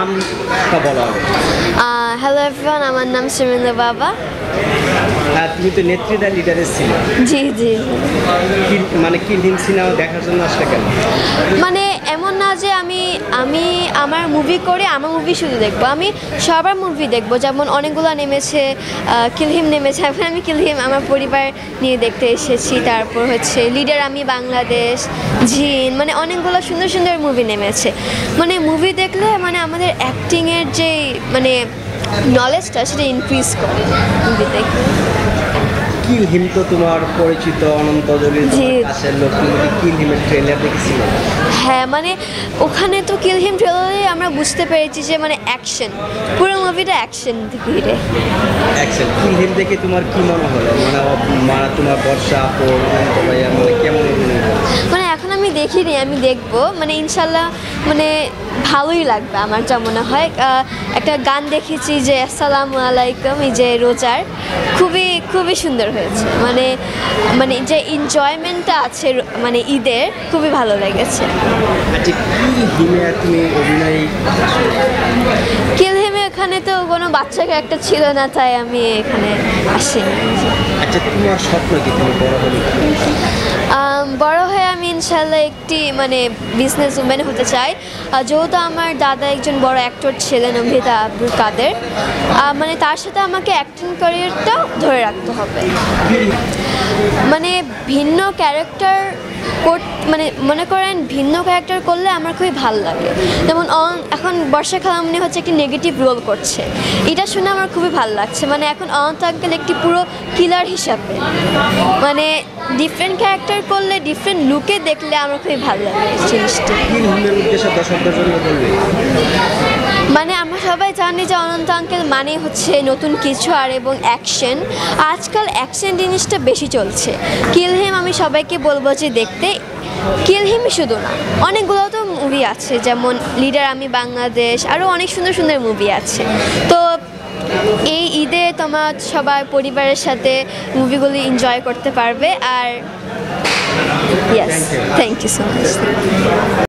নামটা বলা হবে হ্যালো এভরিওয়ান আমার নাম শিমেন্দ্র বাবা। আর তুমি তো নেত্রীদা লিডারের ছিল। জি জি। মানে কি সিনেমা দেখার জন্য আসলে কেন? মানে এমন না যে আমি আমি আমার মুভি করে আমার মুভি শুধু দেখব। আমি সবার মুভি দেখব। যেমন অনেকগুলো নেমেছে কিলহিম নেমেছে। এখন আমি কিলহিম আমার পরিবার নিয়ে দেখতে এসেছি। তারপর হচ্ছে লিডার আমি বাংলাদেশ, জিন মানে অনেকগুলো সুন্দর সুন্দর মুভি নেমেছে। মানে মুভি দেখলে মানে আমাদের অ্যাক্টিংয়ের যে মানে নলেজটা সেটা ইনক্রিজ করে মুভি দেখলে। কিল হিম তো তোমার পরিচিত অনন্ত জলির জি। কাছের লোক? তুমি কিল হিমের ট্রেলার দেখেছিলে? হ্যাঁ মানে ওখানে তো কিল হিম ট্রেলারে আমরা বুঝতে পেরেছি যে মানে অ্যাকশন পুরো মুভিটা অ্যাকশন ঘিরে অ্যাকশন কিল হিম দেখে তোমার কি মনে হলো? মানে তোমার বর্ষা অনন্ত ভাইয়া মানে কেমন দেখিনি আমি দেখব। মানে ইনশাল্লাহ মানে ভালোই লাগবে আমার যা মনে হয়। একটা গান দেখেছি যে আসসালামু আলাইকুম এই যে রোজার। খুবই খুবই সুন্দর হয়েছে। মানে মানে যে এনজয়মেন্টটা আছে মানে ঈদের খুবই ভালো লেগেছে। কিল হিমে এখানে তো কোনো বাচ্চাকে একটা ছিল না তাই আমি এখানে আসিনি। আচ্ছা তোমার স্বপ্ন কি? তুমি বড় হলে কি? আম, বড় হয়ে আমি ইনশাল্লাহ একটি মানে বিজনেস উমেন হতে চাই। যেহেতু আমার দাদা একজন বড় অ্যাক্টর ছিলেন অভিনেতা আব্দুল কাদের মানে তার সাথে আমাকে অ্যাক্টিং ক্যারিয়ারটাও ধরে রাখতে হবে। মানে ভিন্ন ক্যারেক্টার মানে মনে করেন ভিন্ন ক্যারেক্টার করলে আমার খুবই ভালো লাগে। যেমন, অন- এখন বর্ষা খালামনি হচ্ছে একটি নেগেটিভ রোল করছে। এটা শুনে আমার খুবই ভালো লাগছে। মানে এখন অনন্ত আঙ্কেল একটি পুরো কিলার হিসাবে। মানে ডিফারেন্ট ক্যারেক্টার করলে ডিফারেন্ট লুকে দেখলে আমার খুবই ভালো লাগে জিনিসটি। মানে আমরা সবাই জানি যে অনন্ত আঙ্কেল মানে হচ্ছে নতুন কিছু আর এবং অ্যাকশন আজকাল অ্যাকশন জিনিসটা বেশি চলছে। কিলহিম আমি সবাইকে বলব যে দেখতে কিলহিমই শুধু না অনেকগুলো তো মুভি আছে যেমন লিডার আমি বাংলাদেশ আরও অনেক সুন্দর সুন্দর মুভি আছে। তো এই তোমার সবাই পরিবারের সাথে মুভিগুলি এনজয় করতে পারবে আর yes thank you so much